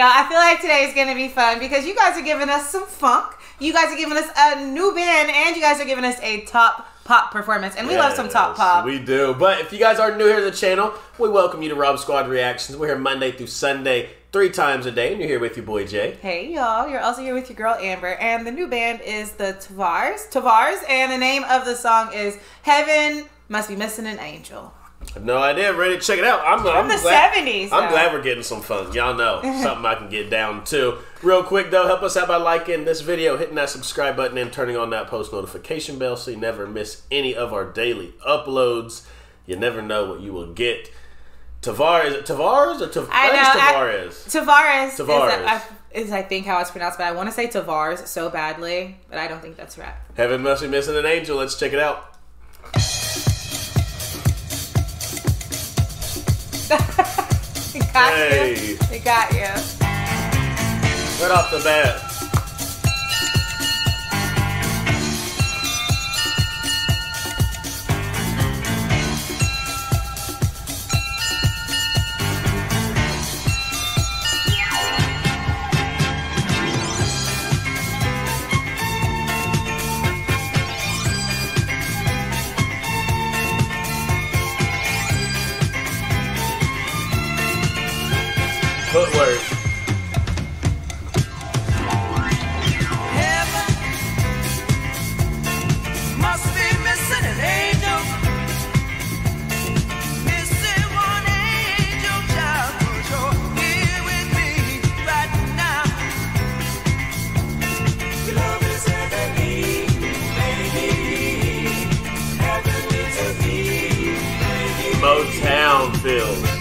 y'all. I feel like today is gonna be fun because you guys are giving us some funk. You guys are giving us a new band, and you guys are giving us a top pop performance, and we love some top pop. We do. But if you guys are new here to the channel, we welcome you to Rob Squad Reactions. We're here Monday through Sunday, three times a day, and you're here with your boy Jay. Hey y'all, you're also here with your girl Amber, and the new band is the Tavars. Tavars, and the name of the song is Heaven Must Be Missing an Angel. No idea. Ready to check it out? I'm, I'm the glad, 70s, I'm though. glad we're getting some fun. Y'all know something I can get down to. Real quick though, help us out by liking this video, hitting that subscribe button, and turning on that post notification bell so you never miss any of our daily uploads. You never know what you will get. Tavares, Tavares or Tav- I know, I- Tavares? Tavares, Tavares. Is, I, is I think how it's pronounced, but I want to say Tavars so badly, but I don't think that's right. Heaven must be missing an angel. Let's check it out. It got Hey. you. It got you. Right off the bat. Motown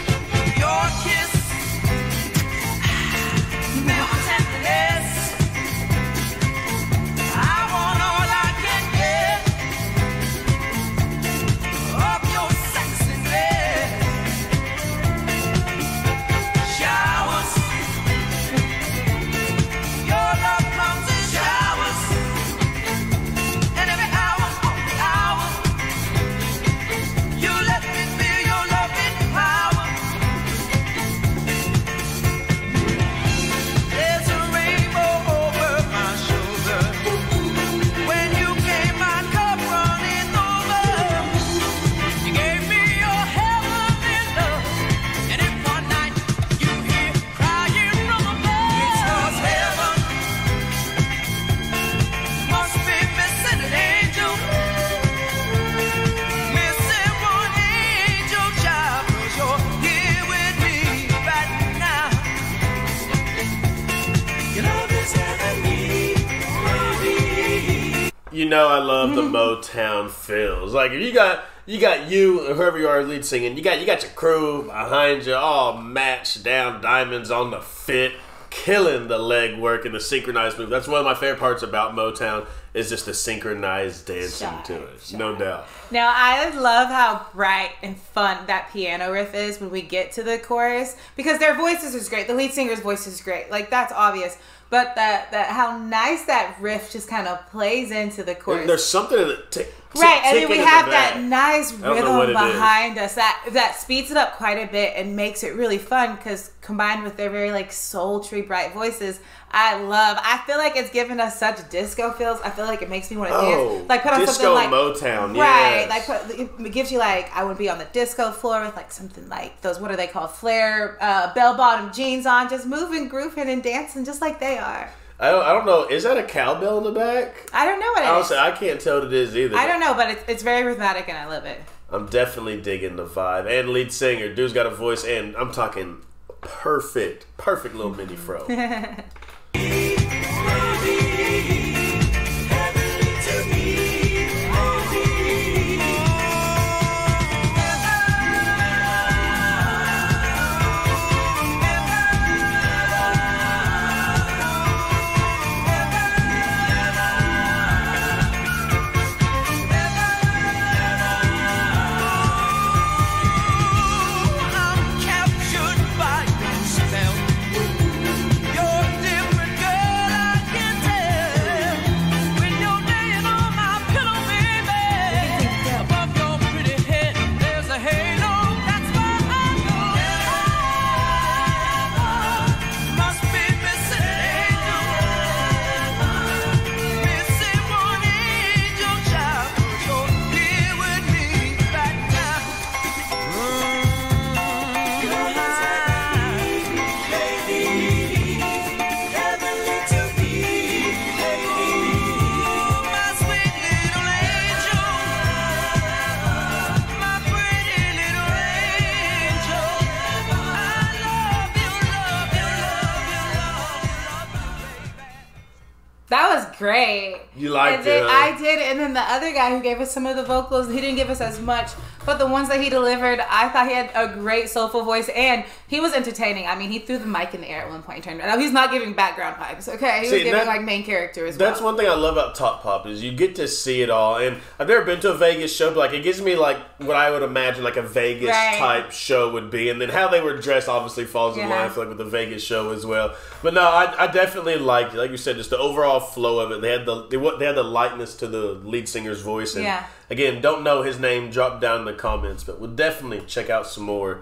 know I love the mm-hmm. Motown feels. Like if you got you got you or whoever you are lead singing, you got you got your crew behind you, all matched down, diamonds on the fit, killing the leg work and the synchronized move. That's one of my favorite parts about Motown is just the synchronized dancing Shy, to it. shy. No doubt. Now I love how bright and fun that piano riff is when we get to the chorus because their voices is great. The lead singer's voice is great. Like that's obvious. But that that how nice that riff just kind of plays into the chorus. There's something in the tick, tick, Right, and then we have that nice don't know what rhythm behind us that that speeds it up quite a bit and makes it really fun because combined with their very like sultry bright voices, I love. I feel like it's giving us such disco feels. I feel like it makes me want to Oh, dance, like put on disco something like Motown, right? yes. Like put, it gives you like I would be on the disco floor with like something like those what are they called flare uh, bell bottom jeans on, just moving, grooving, and dancing just like they are. I don't, I don't know. Is that a cowbell in the back? I don't know what it is. Honestly, I can't tell what it is either. I don't know, but it's, it's very rhythmic and I love it. I'm definitely digging the vibe. And lead singer, dude's got a voice, and I'm talking perfect, perfect little mini fro. great. You liked and then it? I did, and then the other guy who gave us some of the vocals, he didn't give us as much, but the ones that he delivered, I thought he had a great soulful voice, and he was entertaining. I mean, he threw the mic in the air at one point. and Turned. Now he's not giving background vibes. Okay, he See, was giving that- like main character as well. That's one thing I love about Top Pop is you get to see it all. And I've never been to a Vegas show, but like it gives me like what I would imagine like a Vegas Right. type show would be. And then how they were dressed obviously falls in Yeah. line like with the Vegas show as well. But no, I, I definitely liked it. Like you said, just the overall flow of it. They had the they, wa- they had the lightness to the lead singer's voice. And Yeah. again, don't know his name. Drop down in the comments, but we'll definitely check out some more.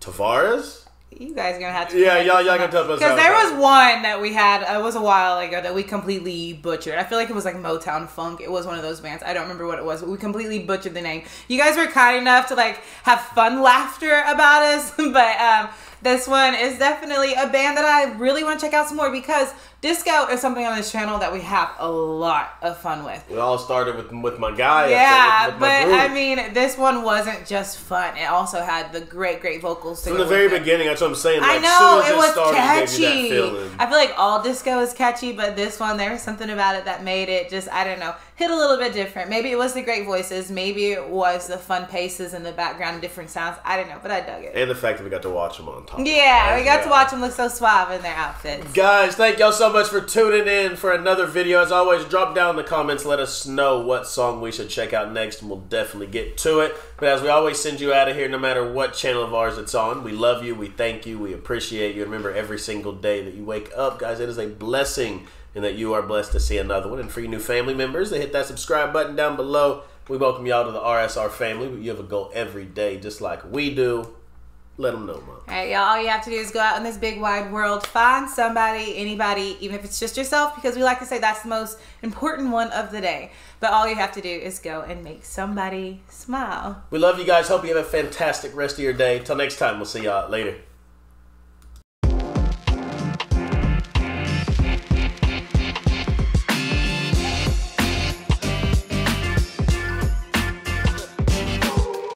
Tavares. You guys are gonna have to. Yeah, y'all- y'all gonna tell us because there was one that we had. uh, It was a while ago that we completely butchered. I feel like it was like Motown Funk. It was one of those bands. I don't remember what it was, but we completely butchered the name. You guys were kind enough to like have fun laughter about us, but um, this one is definitely a band that I really want to check out some more because disco is something on this channel that we have a lot of fun with. It all started with with my guy. Yeah, with- with but. I mean, this one wasn't just fun. It also had the great, great vocals. From the very it. beginning, that's what I'm saying. I Like, know soon as it was started, catchy. I feel like all disco is catchy, but this one there was something about it that made it just I don't know hit a little bit different. Maybe it was the great voices, maybe it was the fun paces in the background, different sounds. I don't know, but I dug it. and the fact that we got to watch them on top. Yeah, we got to watch them look so suave in their outfits. Guys, thank y'all so much for tuning in for another video. As always, drop down in the comments, let us know what song we should check out next, and we'll definitely get to it. But as we always send you out of here, no matter what channel of ours it's on, we love you, we thank you, we appreciate you. Remember, every single day that you wake up, guys, it is a blessing, and that you are blessed to see another one. And for you new family members, they hit that subscribe button down below. We welcome y'all to the RSR family. You have a goal every day, just like we do. Let them know, Mom. All right, y'all. All you have to do is go out in this big wide world, find somebody, anybody, even if it's just yourself, because we like to say that's the most important one of the day. But all you have to do is go and make somebody smile. We love you guys. Hope you have a fantastic rest of your day. Till next time, we'll see y'all later.